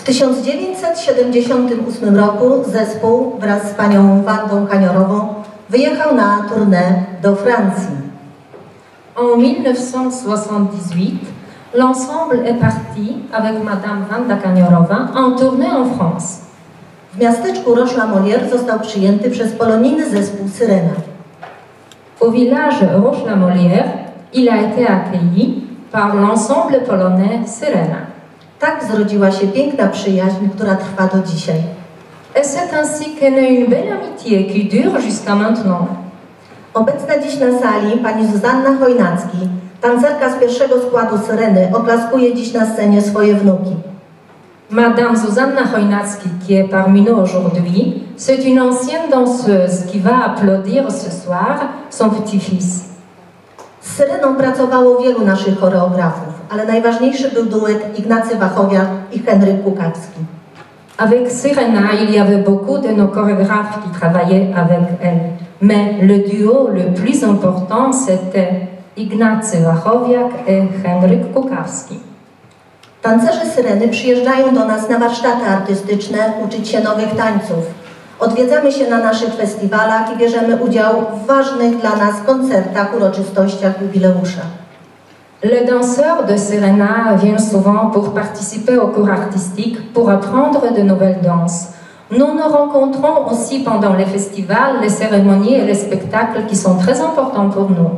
W 1978 roku zespół wraz z panią Wandą Kaniorową wyjechał na tournée do Francji. En 1978, l'ensemble est parti avec Madame Wanda Kaniorova en tournée en France. W miasteczku Roche-la-Molière został przyjęty przez polonijny zespół Syrena. Au village Roche-la-Molière, il a été accueilli par l'ensemble polonais Syrena. Tak zrodziła się piękna przyjaźń, która trwa do dzisiaj. Et c'est ainsi qu'est née une belle amitié qui dure jusqu'à maintenant. Obecna dziś na sali pani Zuzanna Chojnacki, tancerka z pierwszego składu Syreny, oklaskuje dziś na scenie swoje wnuki. Madame Zuzanna Chojnacki, qui est parmi nous aujourd'hui, c'est une ancienne danseuse qui va applaudir ce soir son petit-fils. Z Syreną pracowało wielu naszych choreografów, ale najważniejszy był duet Ignacy Wachowiak i Henryk Kukawski. Avec Serena, il y avait beaucoup de nos chorégraphes qui travaillaient avec elle. Mais le duo le plus important, c'était Ignacy Wachowiak et Henryk Kukawski. Tancerze Syreny przyjeżdżają do nas na warsztaty artystyczne, uczyć się nowych tańców. Odwiedzamy się na naszych festiwalach i bierzemy udział w ważnych dla nas koncertach, uroczystościach, jubileuszach. Les danseurs de Serena viennent souvent pour participer aux cours artistiques, pour apprendre de nouvelles danses. Nous nous rencontrons aussi pendant les festivals, les cérémonies et les spectacles qui sont très importants pour nous.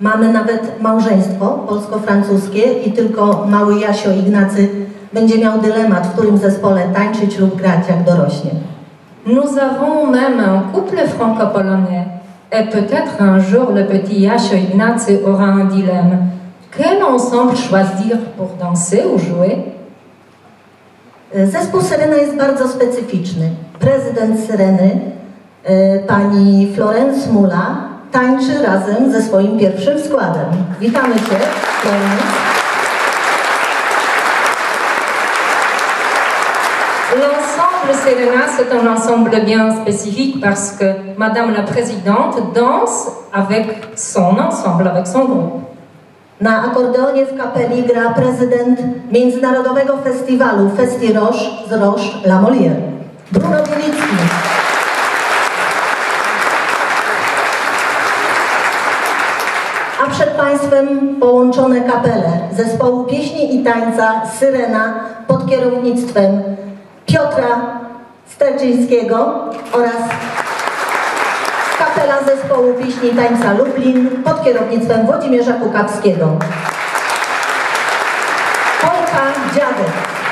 Mamy nawet małżeństwo polsko-francuskie i tylko mały Jasio Ignacy będzie miał dylemat, w którym zespole tańczyć lub grać jak dorośnie. Nous avons même un couple franco-polonais. Et peut-être un jour le petit Yasho Ignacy aura un dilemme. Quel ensemble choisir pour danser ou jouer Zespół Syrena jest bardzo specyficzny. Prezydent Syreny, e, pani Florence Mula, tańczy razem ze swoim pierwszym składem. Witamy Cię, Florence. L'ensemble Serena, c'est un ensemble bien spécifique parce que Madame la Présidente danse avec son ensemble, avec son groupe. Na akordeonie w kapeli gra prezydent Międzynarodowego Festiwalu Festi Roche z Roche La Molière. Bruno Bielicki. A przed Państwem połączone kapele zespołu pieśni i tańca Syrena pod kierownictwem Piotra Sterczyńskiego oraz kapela zespołu pieśni tańca Lublin pod kierownictwem Włodzimierza Kukawskiego. Polka Dziadek.